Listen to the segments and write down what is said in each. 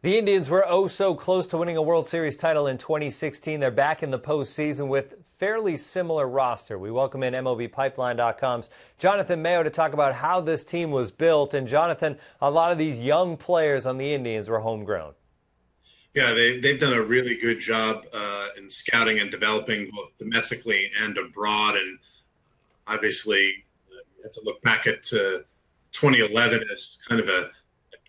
The Indians were oh so close to winning a World Series title in 2016. They're back in the postseason with fairly similar roster. We welcome in MLBPipeline.com's Jonathan Mayo to talk about how this team was built. And Jonathan, a lot of these young players on the Indians were homegrown. Yeah, they, they've done a really good job uh, in scouting and developing both domestically and abroad. And obviously, uh, you have to look back at uh, 2011 as kind of a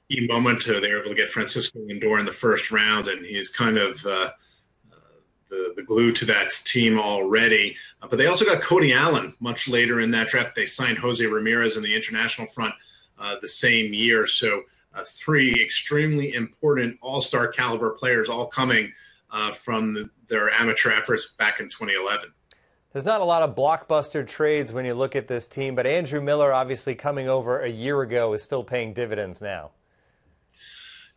key moment. Uh, they were able to get Francisco Lindor in the first round, and he's kind of uh, uh, the, the glue to that team already. Uh, but they also got Cody Allen much later in that draft. They signed Jose Ramirez in the international front uh, the same year. So uh, three extremely important all-star caliber players all coming from the, their amateur efforts back in 2011. There's not a lot of blockbuster trades when you look at this team, but Andrew Miller, obviously coming over a year ago, is still paying dividends now.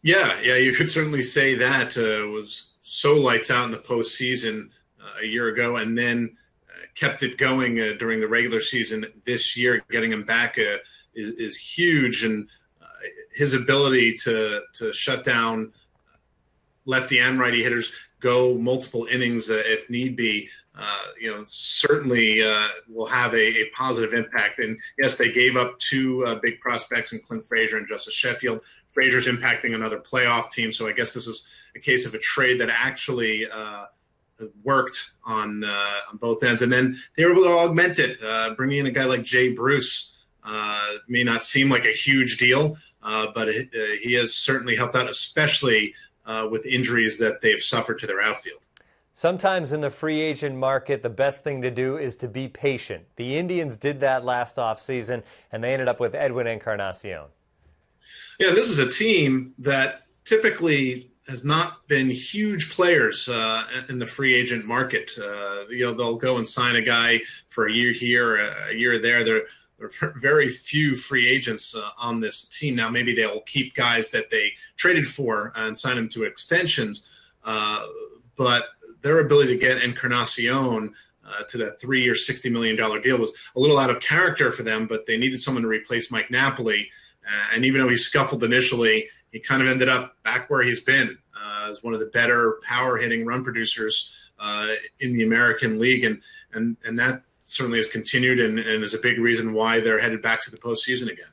Yeah, yeah, you could certainly say that uh, was so lights out in the postseason uh, a year ago, and then uh, kept it going uh, during the regular season this year. Getting him back uh, is, is, huge, and uh, his ability to to shut down lefty and righty hitters, go multiple innings if need be. you know, certainly will have a, a, positive impact. And yes, they gave up two big prospects in Clint Frazier and Justus Sheffield Frazier's impacting another playoff team. So I guess this is a case of a trade that actually uh, worked on uh, on both ends. And then they were able to augment it, uh, bringing in a guy like Jay Bruce. Uh, may not seem like a huge deal, uh, but it, uh, he has certainly helped out, especially with injuries that they've suffered to their outfield. Sometimes in the free agent market, the best thing to do is to be patient. The Indians did that last offseason, and they ended up with Edwin Encarnacion. Yeah, this is a team that typically has not been huge players uh, in the free agent market. Uh, you know, they'll go and sign a guy for a year here, a year there. Are very few free agents uh, on this team now. Maybe they'll keep guys that they traded for and sign them to extensions, uh, but their ability to get Encarnacion. Uh, to that three-year, sixty million dollar deal was a little out of character for them, but they needed someone to replace Mike Napoli, uh, and even though he scuffled initially, he kind of ended up back where he's been uh, as one of the better power hitting run producers uh, in the American League, and and and that certainly has continued and, and is a big reason why they're headed back to the postseason again.